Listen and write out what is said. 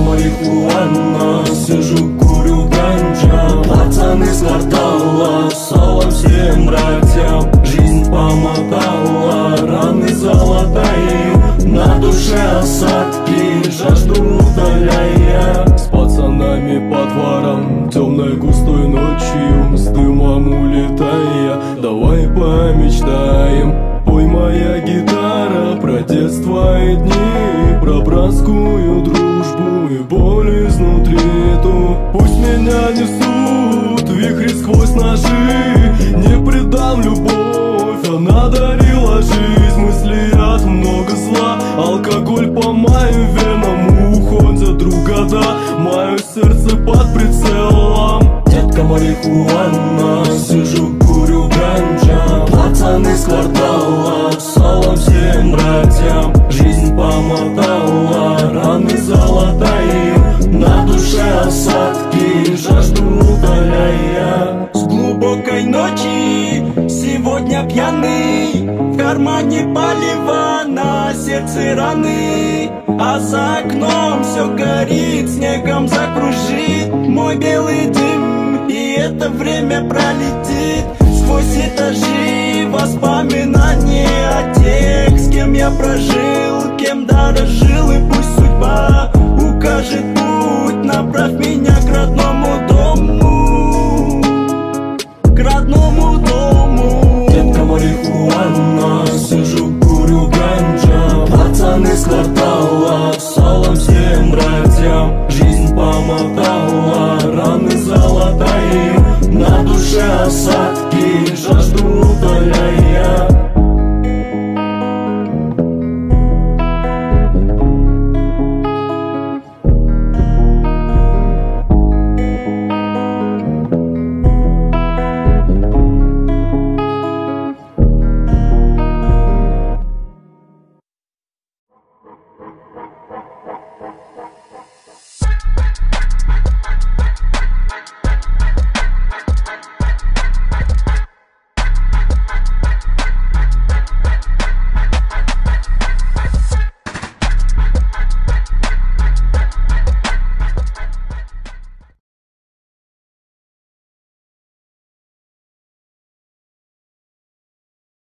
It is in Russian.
Марихуана, сижу, курю ганджа. Пацаны с квартала, салам всем братьям. Жизнь помотала, раны золотые. На душе осадки, жажду удаляя. С пацанами по дворам, темной густой ночью. С дымом улетая, давай помечтаем. Пой моя гитара. Про детство и дни. Про братскую дружбу изнутри ту Пусть меня несут вихри сквозь ножи. Не предам любовь, она дарила жизнь. Мысли от много зла, алкоголь по моим венам Уходят друг года, мое сердце под прицелом. Детка марихуана, сижу курю ганджа Пацаны с квартала, салам всем братьям пьяный В кармане полива, на сердце раны А за окном все горит, снегом закружит Мой белый дым, и это время пролетит Сквозь этажи воспоминания о тех, с кем я прожил Кем дорожил, всем братьям. Жизнь помотала, раны золотые На душе осадки,